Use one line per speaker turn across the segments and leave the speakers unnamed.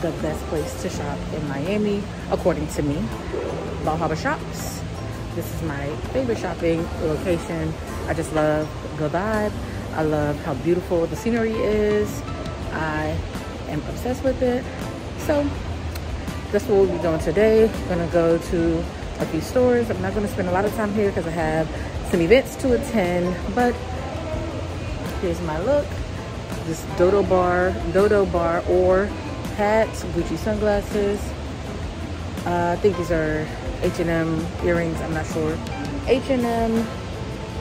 the best place to shop in Miami, according to me. Bal Harbour Shops. This is my favorite shopping location. I just love the vibe. I love how beautiful the scenery is. I am obsessed with it. So that's what we'll be doing today. I'm Gonna go to a few stores. I'm not gonna spend a lot of time here because I have some events to attend, but here's my look. This Dodo bar, Dodo bar or hats, Gucci sunglasses. Uh, I think these are H&M earrings, I'm not sure. H&M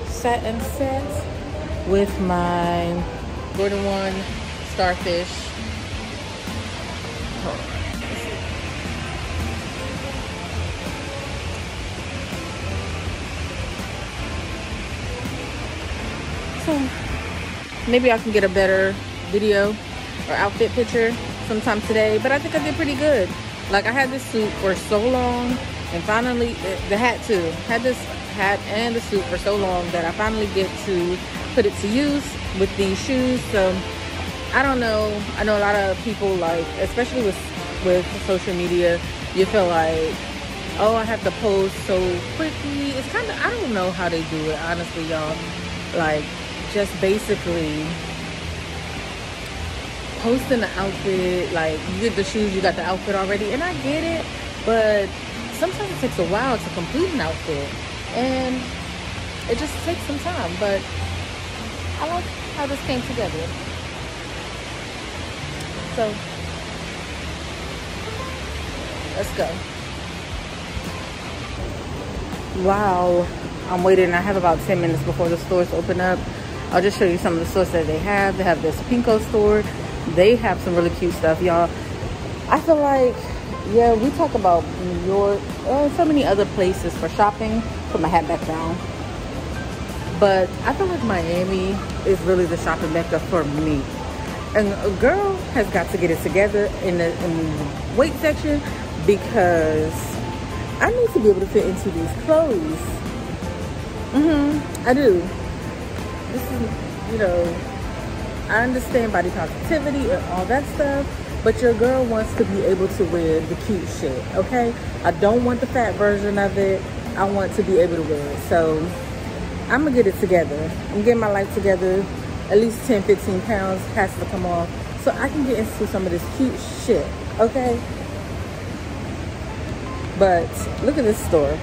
satin set with my Gordon 1 starfish. So maybe I can get a better video or outfit picture sometime today, but I think I did pretty good. Like I had this suit for so long and finally the hat too. Had this hat and the suit for so long that I finally get to put it to use with these shoes. So I don't know. I know a lot of people like, especially with with social media, you feel like, oh, I have to post so quickly. It's kind of I don't know how they do it, honestly, y'all. Like just basically posting the outfit, like you get the shoes, you got the outfit already, and I get it, but sometimes it takes a while to complete an outfit, and it just takes some time. But I like how this came together. So let's go. Wow, I'm waiting. I have about 10 minutes before the stores open up. I'll just show you some of the stores that they have. They have this Pinko store. They have some really cute stuff, y'all. I feel like, yeah, we talk about New York and so many other places for shopping. Put my hat back down. But I feel like Miami is really the shopping mecca for me. And a girl has got to get it together in the, in the weight section because I need to be able to fit into these clothes. Mm-hmm, I do this is, you know, I understand body positivity and all that stuff, but your girl wants to be able to wear the cute shit, okay? I don't want the fat version of it. I want to be able to wear it. So I'm gonna get it together. I'm getting my life together. At least 10, 15 pounds has to come off so I can get into some of this cute shit, okay? But look at this store.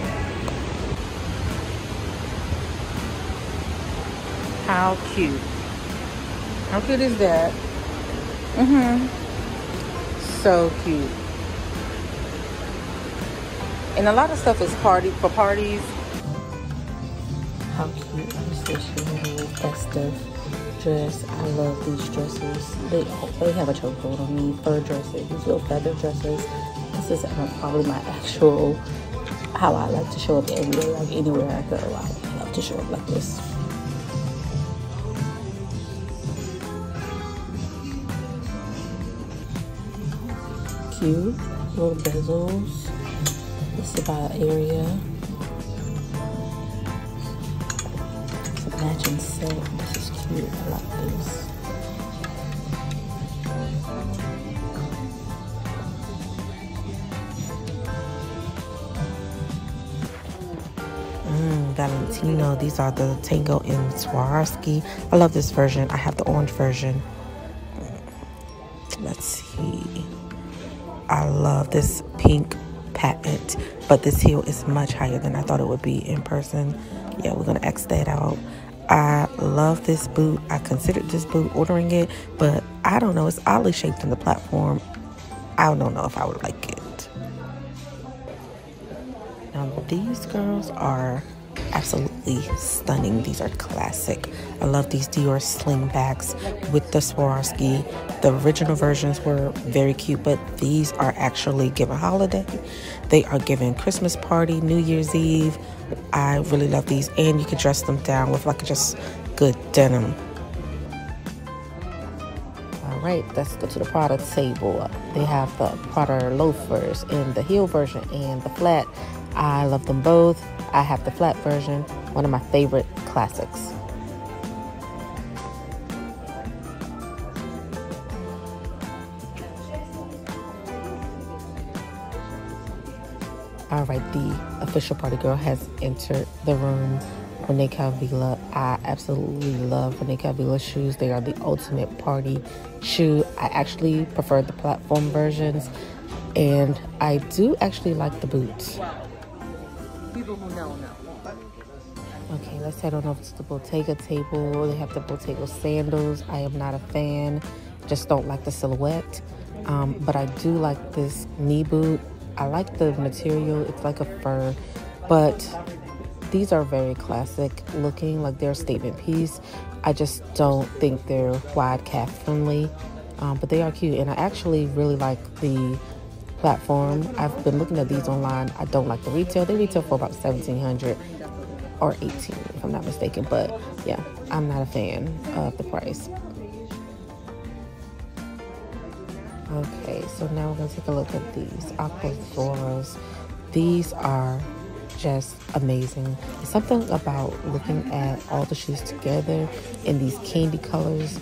How cute. How cute is that? Mm-hmm. So cute. And a lot of stuff is party for parties. How cute is this little festive dress? I love these dresses. They they have a chokehold on me. Fur dresses, these little feather dresses. This is probably my actual how I like to show up everywhere, like anywhere I go. I love to show up like this. Cute. Little bezels. This is about area. It's matching set. This is cute. I like this. Mm, Valentino. These are the Tango and Swarovski. I love this version. I have the orange version. Love this pink patent, but this heel is much higher than I thought it would be in person. Yeah, we're gonna X that out. I love this boot. I considered this boot ordering it, but I don't know. It's oddly shaped on the platform. I don't know if I would like it. Now, these girls are absolutely stunning. These are classic. I love these Dior slingbacks with the Swarovski. The original versions were very cute, but these are actually given holiday. They are given Christmas party, New Year's Eve. I really love these, and you can dress them down with like just good denim. All right, let's go to the Prada table. They have the Prada loafers in the heel version and the flat. I love them both. I have the flat version, one of my favorite classics.
All right, the official party girl has entered the room. René Caovilla. I absolutely love René Caovilla's shoes. They are the ultimate party shoe. I actually prefer the platform versions, and I do actually like the boots. Know know. Okay, let's head on over to the Bottega table. They have the Bottega sandals. I am not a fan. Just don't like the silhouette. Um, but I do like this knee boot I like the material. It's like a fur, but these are very classic looking, like they're a statement piece. I just don't think they're wide calf friendly, um, but they are cute. And I actually really like the platform. I've been looking at these online. I don't like the retail. They retail for about 1700 or 18 if I'm not mistaken. But yeah, I'm not a fan of the price. Okay, so now we're gonna take a look at these Aquazzuras. These are just amazing. something about looking at all the shoes together in these candy colors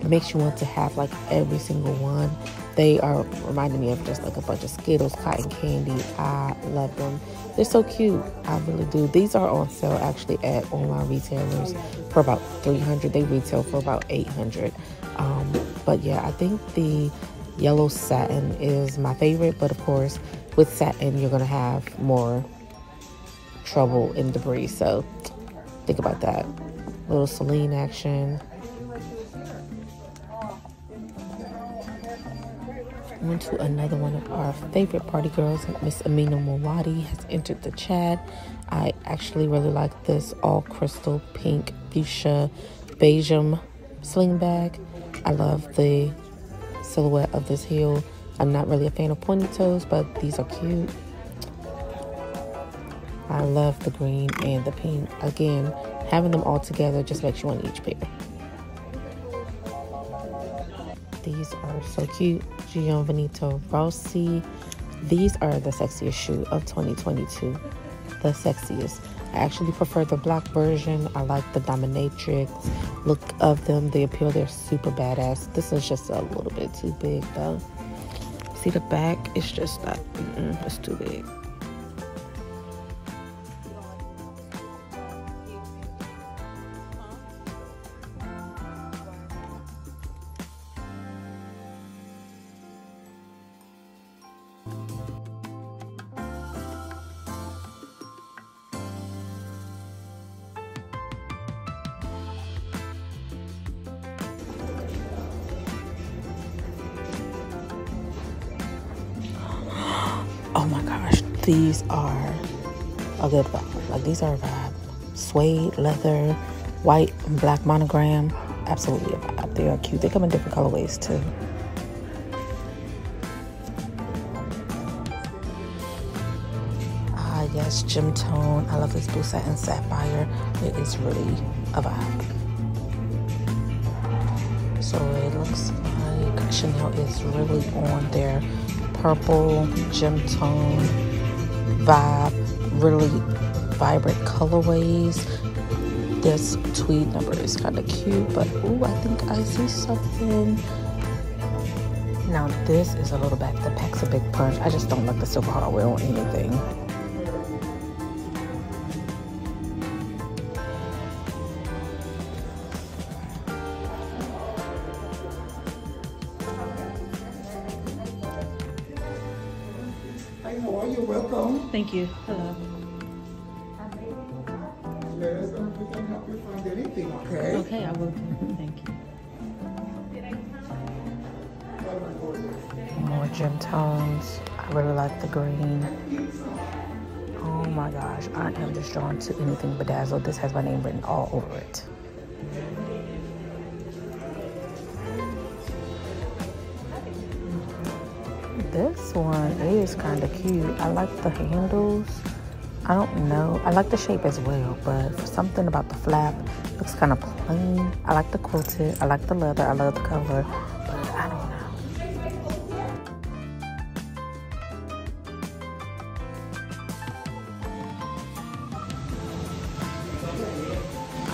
it makes you want to have like every single one. They are reminding me of just like a bunch of Skittles, cotton candy. I love them. They're so cute. I really do. These are on sale actually at online retailers for about 300 They retail for about 800 um, But yeah, I think the Yellow satin is my favorite, but of course, with satin, you're going to have more trouble in debris. So think about that. Little Celine action. On to another one of our favorite party girls, Miss Amina Muaddi has entered the chat. I actually really like this all crystal pink fuchsia beige sling bag. I love the silhouette of this heel. I'm not really a fan of pointy toes, but these are cute. I love the green and the pink. Again, having them all together just makes you want each pair. These are so cute. Gianvito Rossi. These are the sexiest shoe of 2022. The sexiest. I actually prefer the black version. I like the dominatrix look of them. They appeal, they're super badass. This is just a little bit too big though. See the back? It's just not, mm -mm, it's too big. These are a good vibe. Like these are a vibe. Suede, leather, white and black monogram. Absolutely a vibe. They are cute. They come in different colorways too. Ah, yes, gem tone. I love this blue satin sapphire. It is really a vibe. So it looks like Chanel is really on their purple gem tone vibe, really vibrant colorways. This tweed number is kind of cute, but ooh, I think I see something. Now this is a little back. The pack's a big punch. I just don't like the silver hardware on anything. Thank you. Hello.
We can help you find anything, okay?
Okay, I will. Thank you. More gem tones. I really like the green. Oh my gosh, I am just drawn to anything bedazzled. This has my name written all over it. This one is kind of cute. I like the handles. I don't know. I like the shape as well, but something about the flap looks kind of plain. I like the quilted. I like the leather. I love the cover, but I don't know.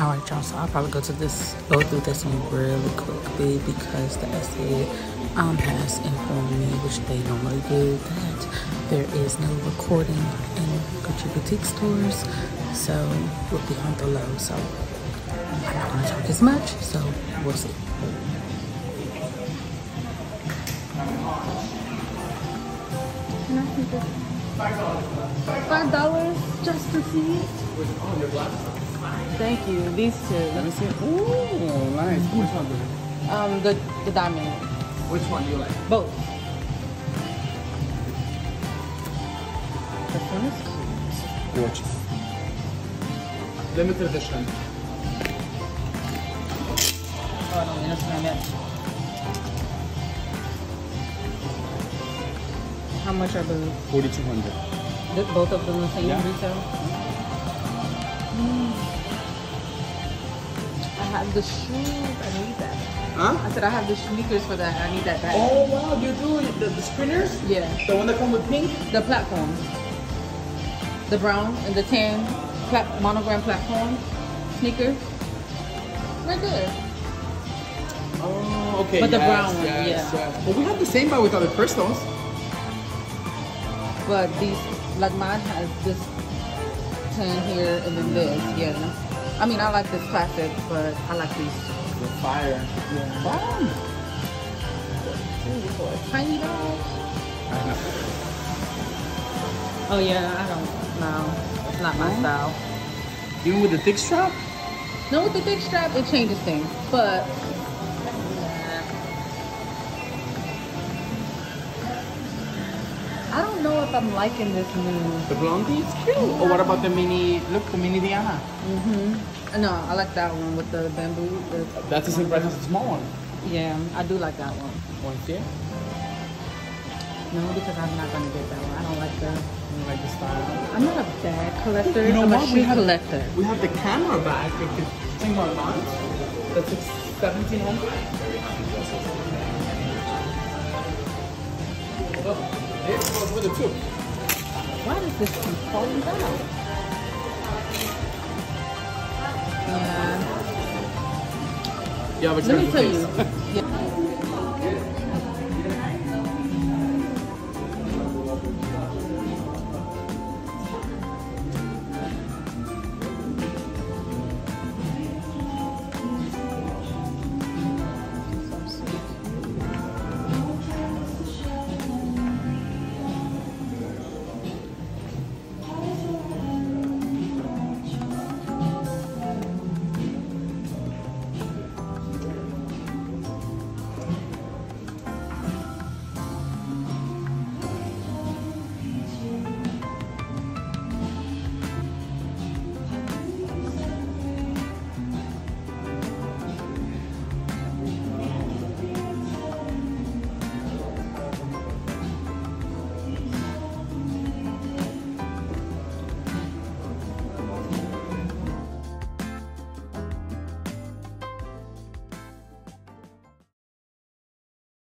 All right, y'all. So I'll probably go to this, go through this one really quickly because the essay
um, has informed me, which they normally do, that there is no recording in Gucci boutique stores, so we'll be on the low. So I'm not gonna talk as much, so we'll see. Five dollars just to see it. Thank you. These two.
Let me see. Ooh, nice. Which one do you
Um, the the diamond.
Which one do you like?
Both. This one is cute.
Gorgeous. Limited edition.
Oh, I don't understand that. How much are those?
4200
Th- Both of them the same
Yeah.
retail? Mm. I have the shoes. I need that.
Huh?
I said I have the sneakers for that. I need that back.
Oh, wow. You do the, the sprinters?
Yeah.
The one that come with pink?
The platform. The brown and the tan plat- monogram platform sneakers. Right there.
Oh, okay.
But the
yes,
brown one,
yes,
yeah.
yes. Well, we have the same, but with other crystals.
But these, like mine has this tan here and then this, yeah. I mean, I like this classic, but I like these.
The fire.
Yeah.
Wow.
Ooh, for tiny dog.
I know.
Oh yeah, I don't. No, it's not my style.
Even with the thick strap?
No, with the thick strap, it changes things, but. I don't know I'm liking this new.
The blondie? It's cute. Or what about the mini, look, the mini Diana?
Mm-hmm. No, I like that one with the bamboo. The,
That's the same price as the small one.
yeah, I do like that one.
One here.
No, because I'm not gonna get that one. I don't like the.
You like the style?
I'm not a bag collector.
You know
I'm
what?
a
We have-
collector.
We have the camera bag. Think on that. That's 1700 Oh,
Why does this keep falling down? Yeah.
Yeah, but
Let me tell you. Yeah.